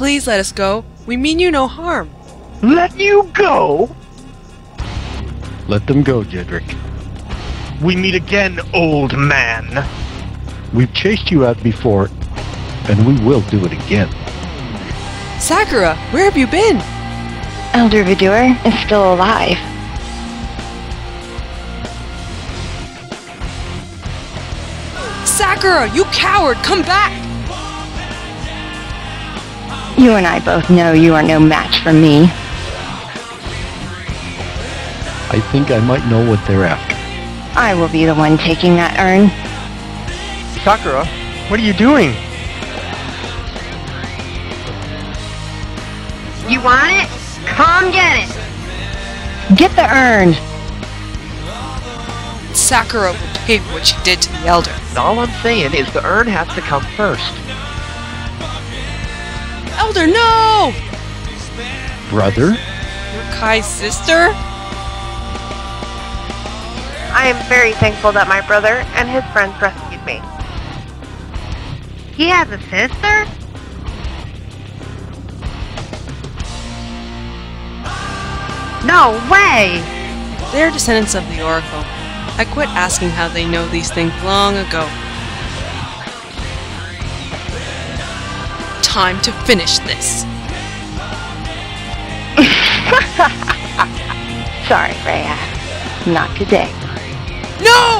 Please let us go. We mean you no harm. Let you go? Let them go, Jedrek. We meet again, old man. We've chased you out before, and we will do it again. Sakura, where have you been? Elder Vidur is still alive. Sakura, you coward, come back! You and I both know you are no match for me. I think I might know what they're after. I will be the one taking that urn. Sakura, what are you doing? You want it? Come get it. Get the urn! Sakura will pay for what she did to the Elder. All I'm saying is the urn has to come first. Elder, no! Brother? You're Cai's sister? I am very thankful that my brother and his friends rescued me. He has a sister? No way! They're descendants of the Oracle. I quit asking how they know these things long ago. Time to finish this. Sorry, Freya. Not today. No!